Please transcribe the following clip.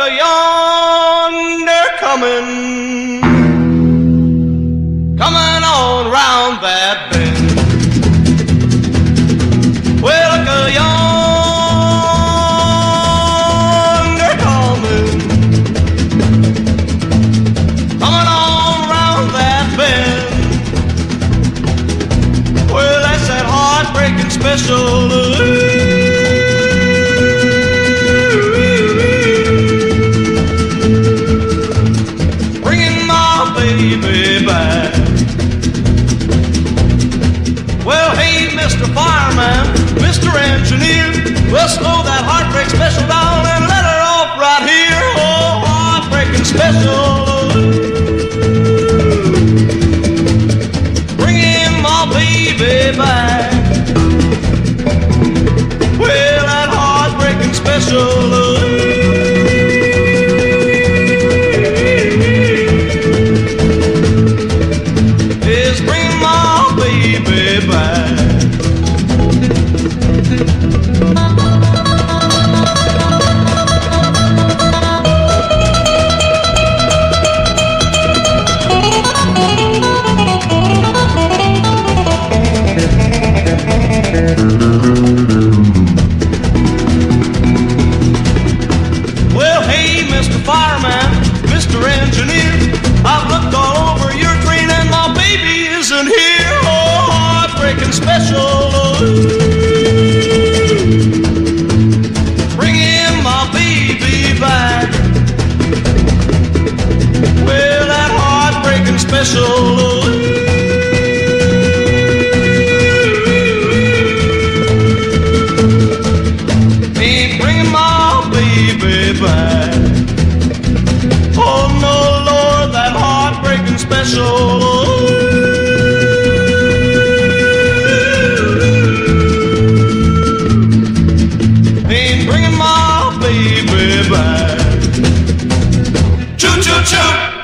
a yonder coming, coming on round that bend. Well, look a yonder coming, coming on round that bend. Well, that's that heartbreaking special. Mr. Fireman, Mr. Engineer, we'll slow that heartbreak special down and let her off right here. Oh, heartbreaking special. Bringing my baby back. Well, that heartbreaking special. Well, hey, Mr. Fireman, Mr. Engineer, I've looked all over your train and my baby isn't here. Oh, heartbreaking special. Bringing my baby back. Well, that heartbreaking special. Ain't bringing my baby back. Choo choo choo.